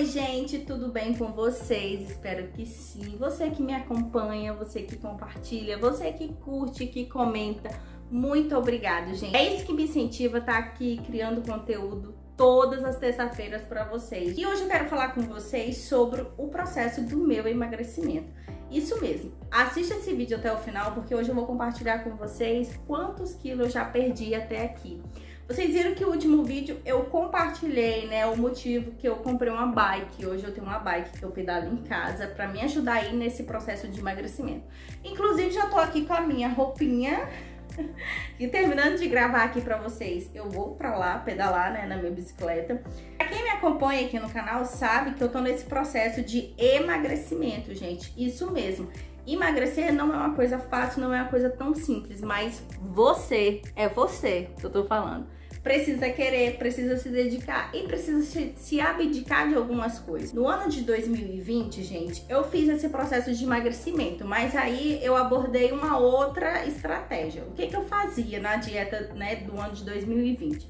Oi, gente, tudo bem com vocês? Espero que sim. Você que me acompanha, você que compartilha, você que curte, que comenta, muito obrigado, gente. É isso que me incentiva estar aqui criando conteúdo todas as terças-feiras para vocês. E hoje eu quero falar com vocês sobre o processo do meu emagrecimento. Isso mesmo. Assista esse vídeo até o final porque hoje eu vou compartilhar com vocês quantos quilos eu já perdi até aqui. Vocês viram que o último vídeo eu compartilhei, né, o motivo que eu comprei uma bike. Hoje eu tenho uma bike que eu pedalo em casa para me ajudar aí nesse processo de emagrecimento. Inclusive já tô aqui com a minha roupinha e terminando de gravar aqui pra vocês, eu vou pra lá pedalar, né, na minha bicicleta. Pra quem me acompanha aqui no canal sabe que eu tô nesse processo de emagrecimento, gente. Isso mesmo. Emagrecer não é uma coisa fácil, não é uma coisa tão simples, mas você, é você que eu tô falando precisa querer, precisa se dedicar e precisa se, se abdicar de algumas coisas. No ano de 2020, gente, eu fiz esse processo de emagrecimento, mas aí eu abordei uma outra estratégia. O que, que eu fazia na dieta né, do ano de 2020?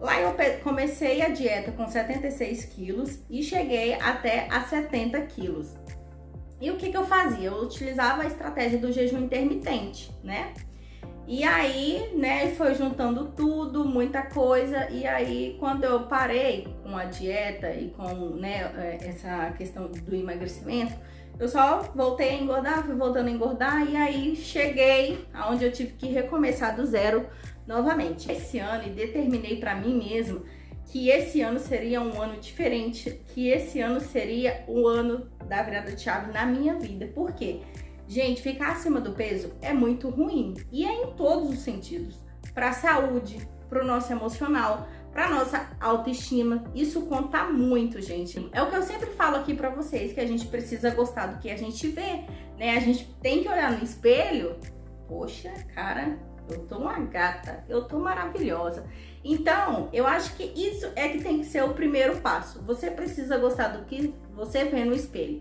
Lá eu comecei a dieta com 76 quilos e cheguei até a 70 quilos. E o que, que eu fazia? Eu utilizava a estratégia do jejum intermitente, né? E aí, né, foi juntando tudo, muita coisa. E aí, quando eu parei com a dieta e com, né, é, essa questão do emagrecimento, eu só voltei a engordar, fui voltando a engordar e aí cheguei aonde eu tive que recomeçar do zero novamente. Esse ano e determinei para mim mesmo que esse ano seria um ano diferente, que esse ano seria o ano da virada de chave na minha vida. Por quê? Gente, ficar acima do peso é muito ruim e é em todos os sentidos. Para a saúde, para o nosso emocional, para nossa autoestima. Isso conta muito, gente. É o que eu sempre falo aqui para vocês, que a gente precisa gostar do que a gente vê, né? A gente tem que olhar no espelho. Poxa, cara, eu tô uma gata, eu tô maravilhosa. Então, eu acho que isso é que tem que ser o primeiro passo. Você precisa gostar do que você vê no espelho.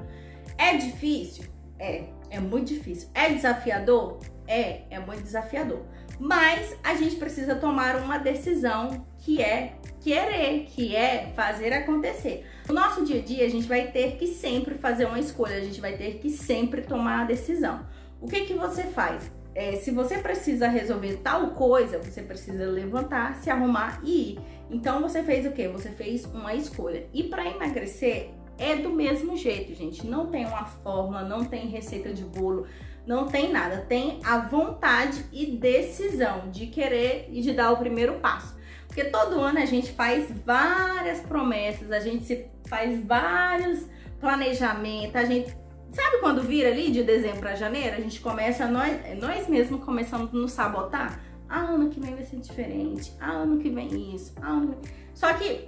É difícil? É, é muito difícil. É desafiador? É, é muito desafiador. Mas a gente precisa tomar uma decisão que é querer, que é fazer acontecer. No nosso dia a dia, a gente vai ter que sempre fazer uma escolha, a gente vai ter que sempre tomar a decisão. O que que você faz? É, se você precisa resolver tal coisa, você precisa levantar, se arrumar e ir. Então você fez o que? Você fez uma escolha. E para emagrecer é do mesmo jeito, gente. Não tem uma fórmula, não tem receita de bolo, não tem nada. Tem a vontade e decisão de querer e de dar o primeiro passo. Porque todo ano a gente faz várias promessas, a gente se faz vários planejamentos, a gente Sabe quando vira ali de dezembro para janeiro, a gente começa, nós, nós mesmos começamos a nos sabotar? Ah, ano que vem vai ser diferente. Ah, ano que vem isso. Ah, ano. Só que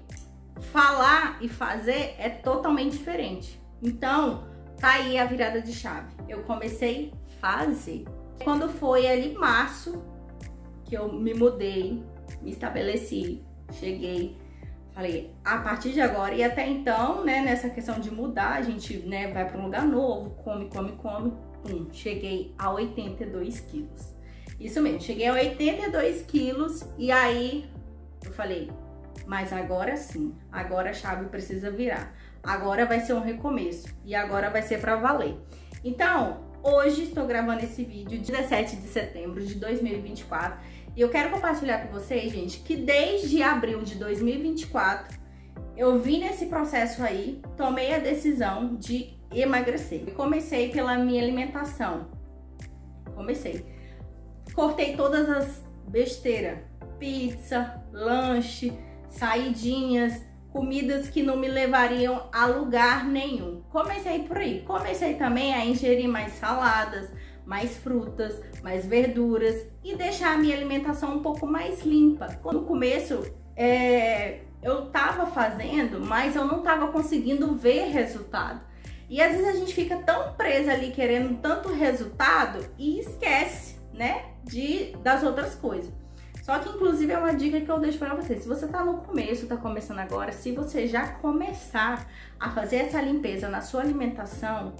falar e fazer é totalmente diferente. Então, tá aí a virada de chave. Eu comecei a fazer. Quando foi ali março que eu me mudei, me estabeleci, cheguei, falei, a partir de agora e até então, né, nessa questão de mudar, a gente, né, vai para um lugar novo, come, come, come, pum, cheguei a 82 quilos. Isso mesmo, cheguei a 82 quilos e aí eu falei, mas agora sim, agora a chave precisa virar. Agora vai ser um recomeço e agora vai ser para valer. Então, hoje estou gravando esse vídeo 17 de setembro de 2024 e eu quero compartilhar com vocês, gente, que desde abril de 2024 eu vim nesse processo aí, tomei a decisão de emagrecer. Comecei pela minha alimentação. Comecei. Cortei todas as besteiras, pizza, lanche, saidinhas, comidas que não me levariam a lugar nenhum. Comecei por aí. Comecei também a ingerir mais saladas, mais frutas, mais verduras e deixar a minha alimentação um pouco mais limpa. No começo, é, eu tava fazendo, mas eu não tava conseguindo ver resultado. E às vezes a gente fica tão presa ali querendo tanto resultado e esquece, né, de das outras coisas. Só que, inclusive, é uma dica que eu deixo para você. Se você tá no começo, tá começando agora, se você já começar a fazer essa limpeza na sua alimentação,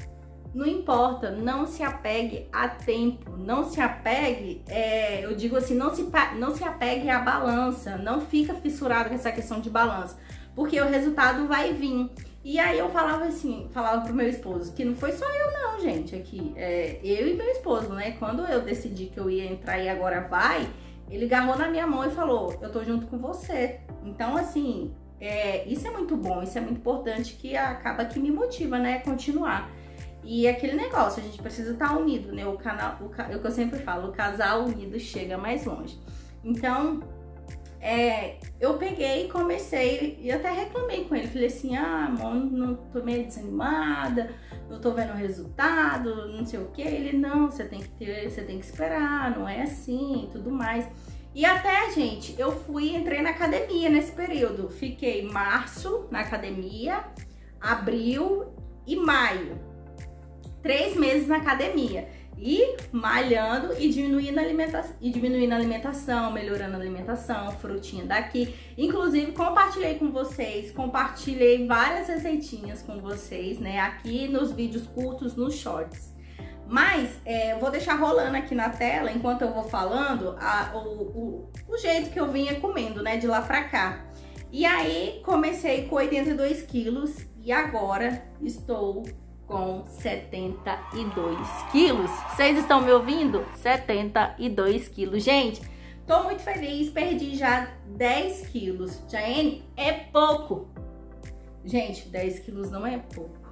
não importa, não se apegue a tempo, não se apegue, é, eu digo assim, não se, não se apegue à balança, não fica fissurado com essa questão de balança, porque o resultado vai vir. E aí eu falava assim, falava pro meu esposo, que não foi só eu não, gente, aqui. É, eu e meu esposo, né? Quando eu decidi que eu ia entrar e agora vai, ele agarrou na minha mão e falou, eu tô junto com você. Então, assim, é, isso é muito bom, isso é muito importante que acaba que me motiva, né, continuar. E aquele negócio, a gente precisa estar tá unido, né? O canal, o, é o que eu sempre falo, o casal unido chega mais longe. Então, é, eu peguei e comecei, e até reclamei com ele. Falei assim: ah, amor, não tô meio desanimada, não tô vendo o resultado, não sei o que. Ele, não, você tem que ter, você tem que esperar, não é assim tudo mais. E até, gente, eu fui, entrei na academia nesse período. Fiquei março na academia, abril e maio. Três meses na academia malhando e diminuindo a alimentação, e diminuindo a alimentação, melhorando a alimentação, frutinha daqui. Inclusive, compartilhei com vocês, compartilhei várias receitinhas com vocês, né? Aqui nos vídeos curtos, nos shorts. Mas é, vou deixar rolando aqui na tela, enquanto eu vou falando, a, o, o, o jeito que eu vinha comendo, né? De lá pra cá. E aí, comecei com 82 quilos e agora estou com 72 quilos. Vocês estão me ouvindo? 72 quilos. Gente, tô muito feliz, perdi já 10 quilos. Jane, é pouco. Gente, 10 quilos não é pouco.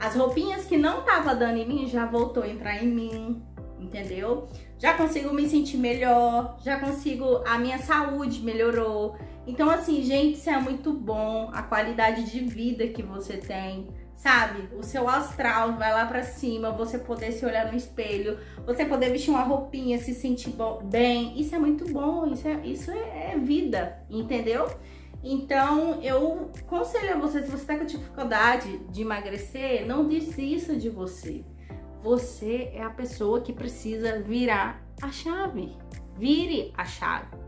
As roupinhas que não tava dando em mim já voltou a entrar em mim, entendeu? Já consigo me sentir melhor, já consigo, a minha saúde melhorou. Então assim, gente, isso é muito bom, a qualidade de vida que você tem sabe? O seu astral vai lá para cima, você poder se olhar no espelho, você poder vestir uma roupinha, se sentir bem. Isso é muito bom, isso é, isso é, é vida, entendeu? Então, eu aconselho a você, se você tá com dificuldade de emagrecer, não desista de você. Você é a pessoa que precisa virar a chave. Vire a chave.